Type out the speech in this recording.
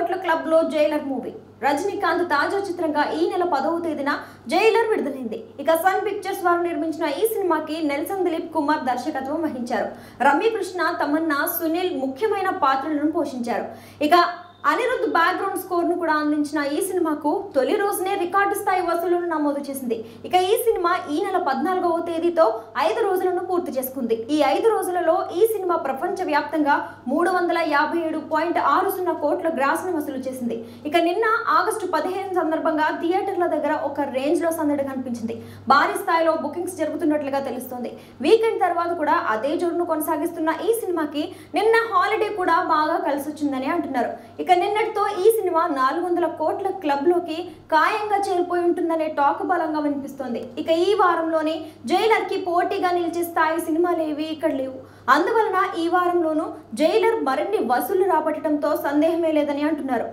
కోట్ల క్లబ్లో Jailer movie. Rajinikanth తాజా చిత్రంగా ఈ నెల పదవ తేదీన జైలర్ విడుదలైంది. ఇక సన్ పిక్చర్స్ వారు నిర్మించిన ఈ సినిమాకి నెల్సన్ దిలీప్ కుమార్ దర్శకత్వం వహించారు. రమ్యకృష్ణ తమన్నా సునీల్ ముఖ్యమైన పాత్రలను పోషించారు. ఇక అనిరుద్ధ్ బ్యాక్గ్రౌండ్ స్కోర్ను కూడా అందించిన ఈ సినిమాకు తొలి రోజునే రికార్డు నమోదు చేసింది. ఇక ఈ సినిమా ఈ నెల పద్నాలుగవ తేదీతో ఐదు రోజులను పూర్తి చేసుకుంది. ఈ ఐదు రోజులలో ఈ సినిమా ప్రపంచ వ్యాప్తంగా మూడు వందల యాభై ఏడు పాయింట్ ఆరు సున్నా కోట్ల గ్రాస్ను వసూలు చేసింది. ఇక నిన్న ఆగస్టు పదిహేను సందర్భంగా థియేటర్ల దగ్గర ఒక రేంజ్లో సందడి కనిపించింది. భారీ స్థాయిలో బుకింగ్స్ జరుగుతున్నట్లుగా తెలుస్తోంది. వీకెండ్ తర్వాత కూడా అదే జోరును కొనసాగిస్తున్న ఈ సినిమాకి నిన్న హాలిడే కూడా బాగా కలిసి వచ్చిందని అంటున్నారు. ఇక నిన్నటితో ఈ సినిమా నాలుగు వందల కోట్ల క్లబ్లోకి ఖాయంగా చేరిపోయి ఉంటుందనే టాక్ బలంగా వినిపిస్తోంది. ఇక ఈ వారంలోనే జైలర్కి పోటీగా నిలిచే స్థాయి సినిమాలు ఏవి ఇక్కడ లేవు. అందువలన ఈ వారంలోనూ జైలర్ మరిన్ని వసూళ్ళు రాబట్టడంతో సందేహమే లేదని అంటున్నారు.